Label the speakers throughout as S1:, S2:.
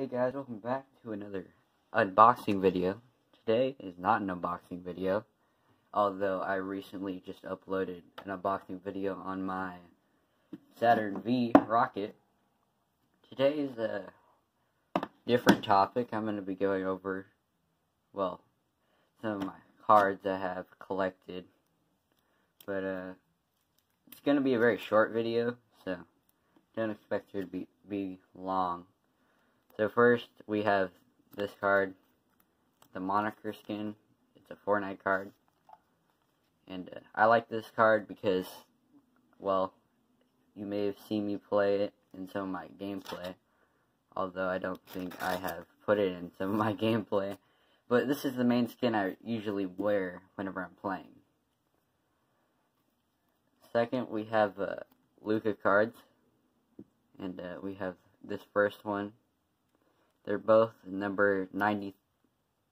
S1: Hey guys, welcome back to another unboxing video. Today is not an unboxing video, although I recently just uploaded an unboxing video on my Saturn V rocket. Today is a different topic. I'm going to be going over, well, some of my cards I have collected. But, uh, it's going to be a very short video, so don't expect it to be, be long. So first, we have this card, the Moniker skin. It's a Fortnite card. And uh, I like this card because, well, you may have seen me play it in some of my gameplay. Although I don't think I have put it in some of my gameplay. But this is the main skin I usually wear whenever I'm playing. Second, we have uh, Luka cards. And uh, we have this first one. They're both number 90,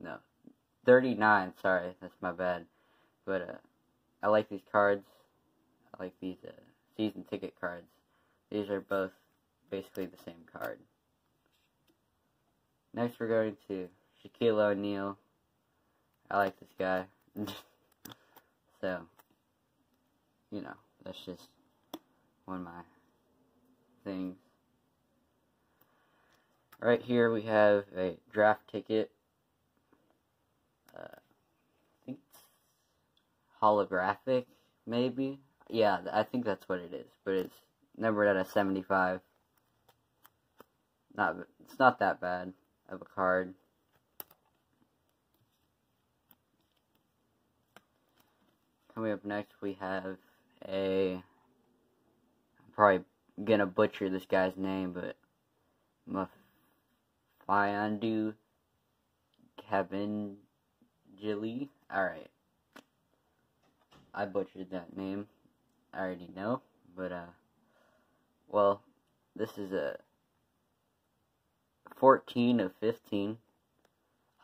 S1: no, 39, sorry, that's my bad. But uh, I like these cards. I like these uh, season ticket cards. These are both basically the same card. Next, we're going to Shaquille O'Neal. I like this guy. so, you know, that's just one of my things. Right here we have a draft ticket. Uh, I think it's holographic, maybe. Yeah, I think that's what it is. But it's numbered at a 75. Not, it's not that bad of a card. Coming up next, we have a. I'm probably gonna butcher this guy's name, but Mfiondu Kabengele. Alright. I butchered that name. I already know, but uh, well, this is a 14 of 15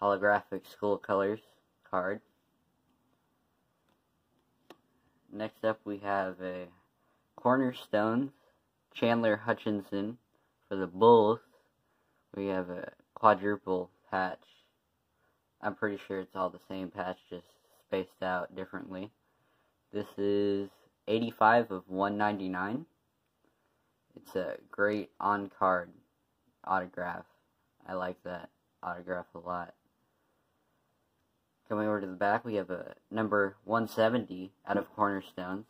S1: holographic school colors card. Next up, we have a Cornerstones Chandler Hutchison for the Bulls. We have a quadruple patch. I'm pretty sure it's all the same patch, just spaced out differently. This is 85 of 199. It's a great on card autograph. I like that autograph a lot. Coming over to the back, we have a number 170 out of Cornerstones.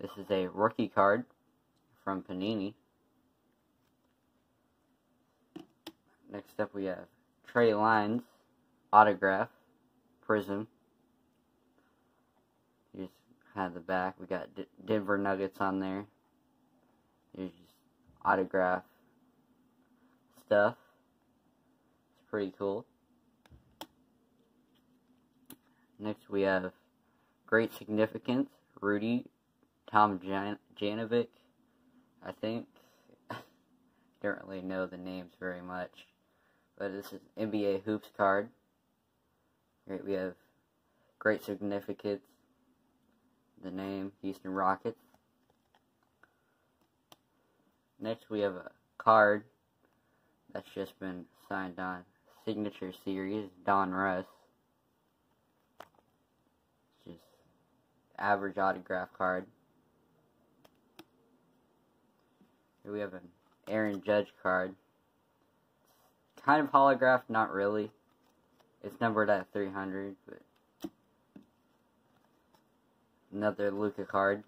S1: This is a rookie card from Panini. Next up, we have Trey Lyles, autograph Prizm. Here's kind of the back. We got D Denver Nuggets on there. Here's just autograph stuff. It's pretty cool. Next we have Great Significance, Rudy, Tom Jan Janovic, I think. Don't really know the names very much. But this is NBA Hoops card. Here we have Great Significance, the name, Houston Rockets. Next we have a card that's just been signed on Signature Series, Donruss. Just average autograph card. Here we have an Aaron Judge card. Kind of holographed, not really. It's numbered at 300, but another Luka card.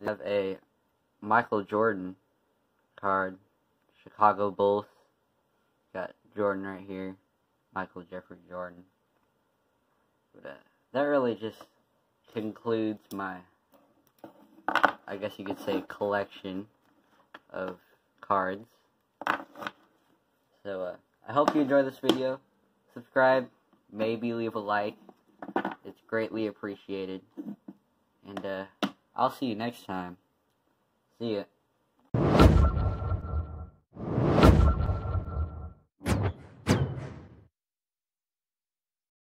S1: They have a Michael Jordan card, Chicago Bulls. Got Jordan right here, Michael Jeffrey Jordan. But uh, that really just concludes my I guess you could say, collection of cards. So, uh, I hope you enjoy this video. Subscribe, maybe leave a like. It's greatly appreciated. And, uh, I'll see you next time. See ya.